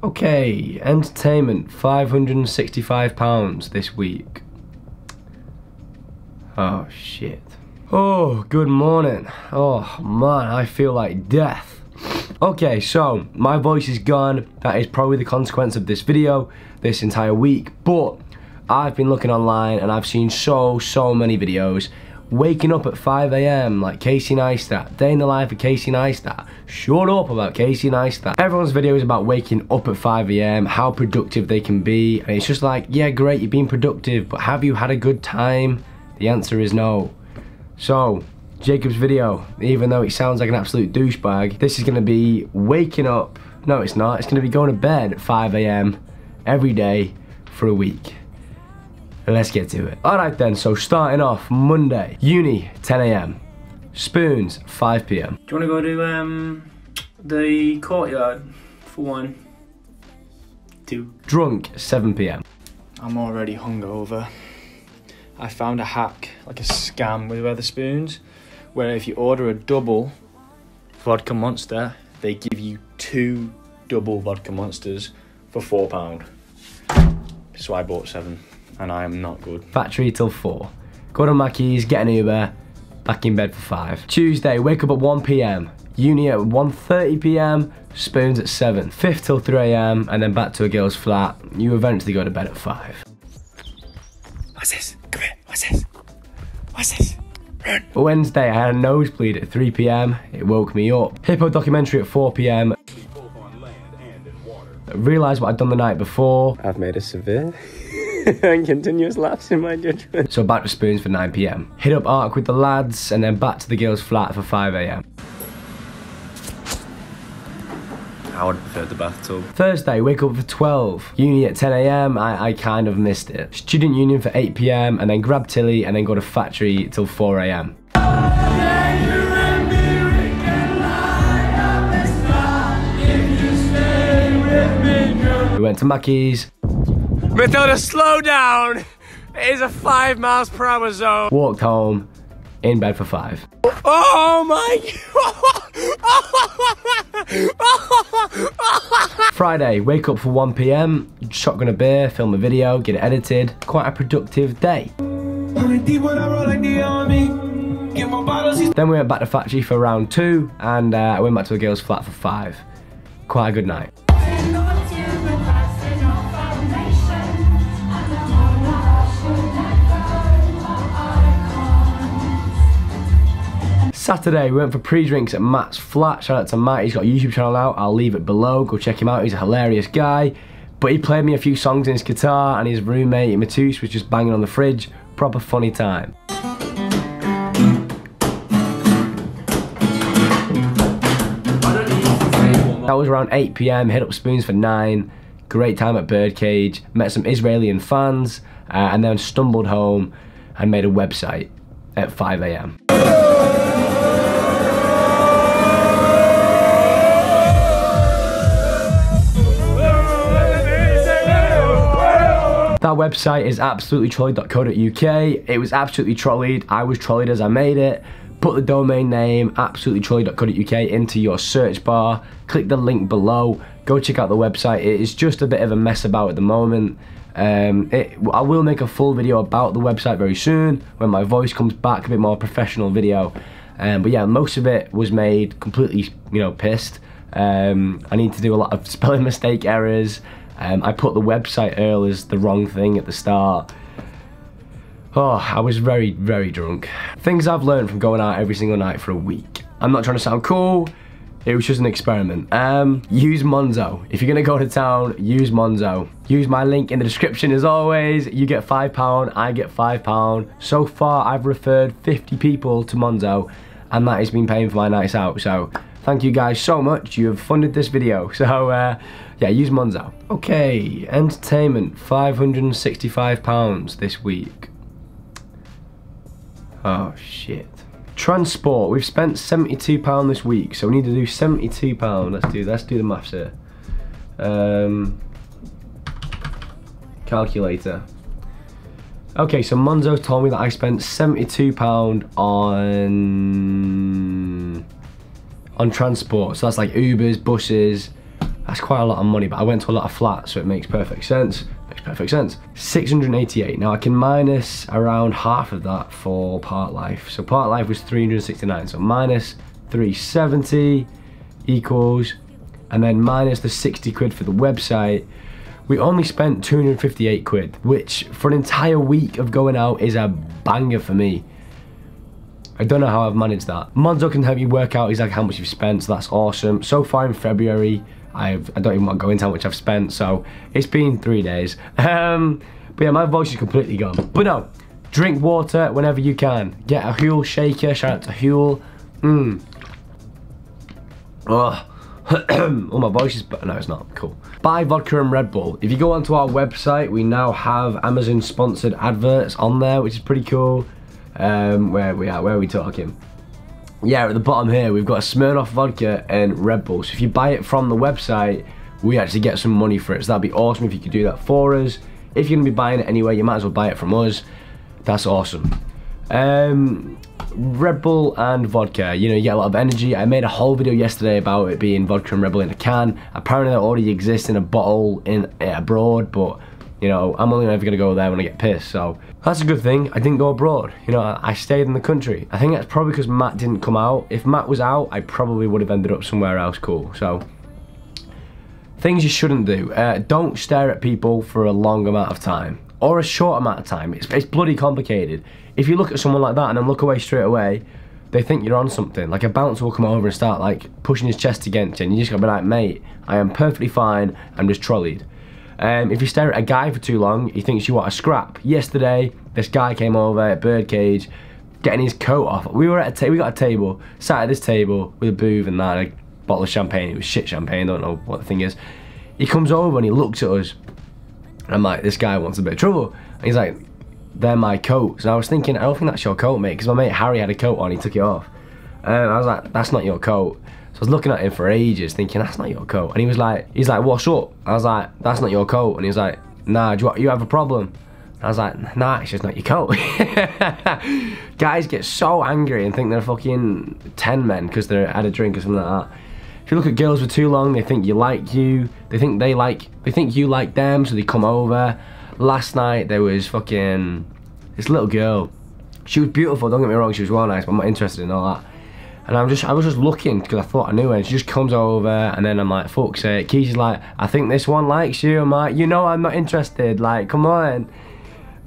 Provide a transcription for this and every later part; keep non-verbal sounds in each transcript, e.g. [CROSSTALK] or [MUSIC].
Okay, entertainment, £565 this week. Oh shit. Oh, good morning. Oh man, I feel like death. Okay, so my voice is gone. That is probably the consequence of this video this entire week, but I've been looking online and I've seen so, so many videos waking up at 5am like Casey Neistat, day in the life of Casey Neistat. Shut up about Casey Neistat. Everyone's video is about waking up at 5am, how productive they can be, and it's just like, yeah great, you've been productive, but have you had a good time? The answer is no. So, Jacob's video, even though it sounds like an absolute douchebag, this is gonna be waking up, no it's not, it's gonna be going to bed at 5am every day for a week. Let's get to it. Alright then, so starting off Monday, uni 10am, spoons 5pm. Do you want to go to um, the courtyard for one? Two. Drunk 7pm. I'm already hungover. I found a hack, like a scam with Wetherspoons, where if you order a double vodka monster, they give you two double vodka monsters for four pound. So I bought seven, and I am not good. Factory till 4. Go to Mackey's, get an Uber, back in bed for 5. Tuesday, wake up at 1pm. Uni at 1.30pm, spoons at 7. 5th till 3am, and then back to a girl's flat. You eventually go to bed at 5. What's this? Come here. What's this? What's this? Run. Wednesday, I had a nosebleed at 3pm. It woke me up. Hippo documentary at 4pm. Realised what I'd done the night before. I've made a severe [LAUGHS] and continuous lapse in my judgment. So back to spoons for 9pm. Hit up Ark with the lads and then back to the girls' flat for 5am. I would prefer the bathtub. Thursday, wake up for 12. Uni at 10am, I, I kind of missed it. Student union for 8pm and then grab Tilly and then go to factory till 4am. We went to Mackey's, Matilda, slow down! It is a five miles per hour zone. walked home, in bed for 5. Oh my [LAUGHS] Friday, wake up for 1pm, shotgun a beer, film a video, get it edited. Quite a productive day. Then we went back to factory for round two, and uh, I went back to the girls' flat for five. Quite a good night. Saturday, we went for pre-drinks at Matt's flat. Shout out to Matt, he's got a YouTube channel out. I'll leave it below. Go check him out. He's a hilarious guy. But he played me a few songs in his guitar, and his roommate Matus was just banging on the fridge. Proper funny time. That was around 8 pm. Hit up Spoons for 9. Great time at Birdcage. Met some Israeli fans, uh, and then stumbled home and made a website at 5 website is absolutely trolley.co.uk. It was absolutely trolleyed. I was trolleyed as I made it. Put the domain name absolutely trolley.co.uk into your search bar. Click the link below. Go check out the website. It is just a bit of a mess about at the moment. Um, it, I will make a full video about the website very soon when my voice comes back, a bit more professional video. Um, but yeah, most of it was made completely, you know, pissed. Um, I need to do a lot of [LAUGHS] spelling mistake errors. Um, I put the website URL as the wrong thing at the start. Oh, I was very, very drunk. Things I've learned from going out every single night for a week. I'm not trying to sound cool. It was just an experiment. Um, use Monzo. If you're gonna go to town, use Monzo. Use my link in the description as always. You get five pound, I get five pound. So far, I've referred 50 people to Monzo, and that has been paying for my nights out. So thank you guys so much. You have funded this video. [LAUGHS] So uh, yeah, use Monzo. Okay, entertainment, 565 pounds this week. Oh shit. Transport, we've spent £72 this week, so we need to do £72. Let's do let's do the maths here. Um, calculator. Okay, so Monzo told me that I spent £72 on on transport. So that's like Ubers, buses, That's quite a lot of money, but I went to a lot of flats, so it makes perfect sense. Makes perfect sense. 688. Now I can minus around half of that for part life. So part life was 369. So minus 370 equals, and then minus the 60 quid for the website. We only spent 258 quid, which for an entire week of going out is a banger for me. I don't know how I've managed that. Monzo can help you work out exactly how much you've spent, so that's awesome. So far in February, I've, I don't even want to go into how much I've spent, so it's been three days. [LAUGHS] Um, but yeah, my voice is completely gone. But no, drink water whenever you can. Get a Huel shaker, shout out to Huel. Mmm. Oh. [CLEARS THROAT] oh, my voice is, no, it's not. Cool. Buy vodka and Red Bull. If you go onto our website, we now have Amazon sponsored adverts on there, which is pretty cool. Um, where we are, where are we talking? Yeah, at the bottom here, we've got a Smirnoff vodka and Red Bull. So if you buy it from the website, we actually get some money for it. So that'd be awesome if you could do that for us. If you're gonna be buying it anyway, you might as well buy it from us. That's awesome. Um, Red Bull and vodka, you know, you get a lot of energy. I made a whole video yesterday about it being vodka and Red Bull in a can. Apparently that already exists in a bottle in abroad, but you know, I'm only ever gonna go there when I get pissed, so that's a good thing. I didn't go abroad. You know, I, I stayed in the country. I think that's probably because Matt didn't come out. If Matt was out, I probably would have ended up somewhere else cool. So, things you shouldn't do. Uh, don't stare at people for a long amount of time or a short amount of time. It's, it's bloody complicated. If you look at someone like that and then look away straight away, they think you're on something. Like a bouncer will come over and start like pushing his chest against you and you just gotta be like, mate, I am perfectly fine, I'm just trolleyed. Um, if you stare at a guy for too long, he thinks you want a scrap. Yesterday, this guy came over at Birdcage, getting his coat off. We were at a we got a table, sat at this table with a booth and that, and a bottle of champagne. It was shit champagne, don't know what the thing is. He comes over and he looks at us. I'm like, this guy wants a bit of trouble. And he's like, they're my coats. And I was thinking, I don't think that's your coat, mate, because my mate Harry had a coat on, he took it off. And I was like, that's not your coat. So I was looking at him for ages, thinking, that's not your coat. And he was like, he's like, what's up? I was like, that's not your coat. And he was like, nah, do you, you have a problem? I was like, nah, it's just not your coat. [LAUGHS] Guys get so angry and think they're fucking 10 men because they had a drink or something like that. If you look at girls for too long, they think you like you. They think they like, they think you like them, so they come over. Last night, there was fucking, this little girl. She was beautiful, don't get me wrong, she was well nice, but I'm not interested in all that. And I'm just, I was just looking because I thought I knew her. And she just comes over, and then I'm like, fuck's sake. Keisha's like, I think this one likes you. I'm like, you know, I'm not interested. Like, come on.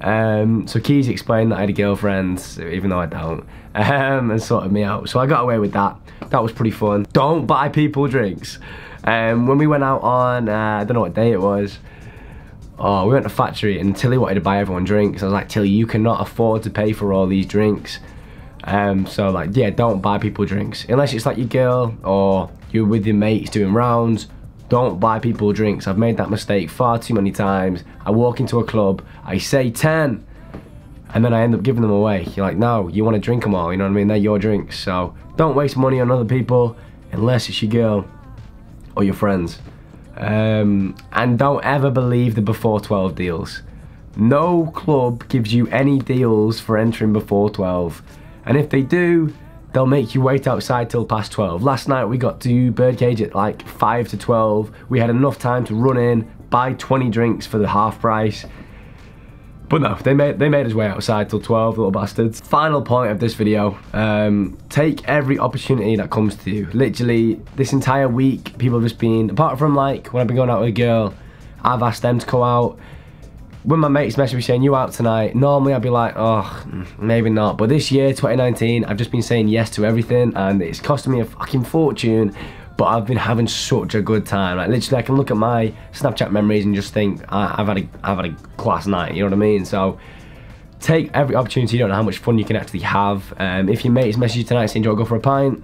Um, so Keys explained that I had a girlfriend, even though I don't, um, and sorted me out. So I got away with that. That was pretty fun. Don't buy people drinks. Um, when we went out on, uh, I don't know what day it was. Oh, we went to factory and Tilly wanted to buy everyone drinks. I was like, Tilly, you cannot afford to pay for all these drinks. Um, so like, yeah, don't buy people drinks. Unless it's like your girl or you're with your mates doing rounds, don't buy people drinks. I've made that mistake far too many times. I walk into a club, I say 10, and then I end up giving them away. You're like, no, you want to drink them all, you know what I mean? They're your drinks. So don't waste money on other people unless it's your girl or your friends. Um, and don't ever believe the before 12 deals. No club gives you any deals for entering before 12. And if they do, they'll make you wait outside till past 12. Last night we got to Birdcage at like 5 to 12. We had enough time to run in, buy 20 drinks for the half price. But no, they made they made us way outside till 12, little bastards. Final point of this video, um, take every opportunity that comes to you. Literally, this entire week, people have just been, apart from like, when I've been going out with a girl, I've asked them to go out, when my mates message me saying you out tonight, normally I'd be like, oh, maybe not. But this year, 2019, I've just been saying yes to everything and it's costing me a fucking fortune. But I've been having such a good time. Like literally, I can look at my Snapchat memories and just think I've had a I've had a class night. You know what I mean? So take every opportunity. You don't know how much fun you can actually have. Um, if your mates message you tonight saying, "Do you want to go for a pint?"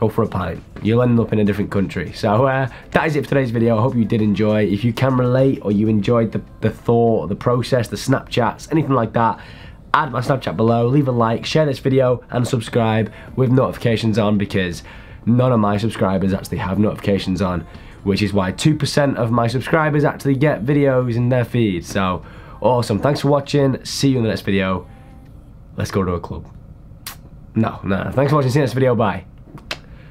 Go for a pint. You'll end up in a different country. So uh, that is it for today's video. I hope you did enjoy. If you can relate or you enjoyed the, the thought, the process, the Snapchats, anything like that, add my Snapchat below, leave a like, share this video and subscribe with notifications on because none of my subscribers actually have notifications on which is why 2% of my subscribers actually get videos in their feed. So awesome. Thanks for watching. See you in the next video. Let's go to a club. No, no. Thanks for watching. See you next video. Bye.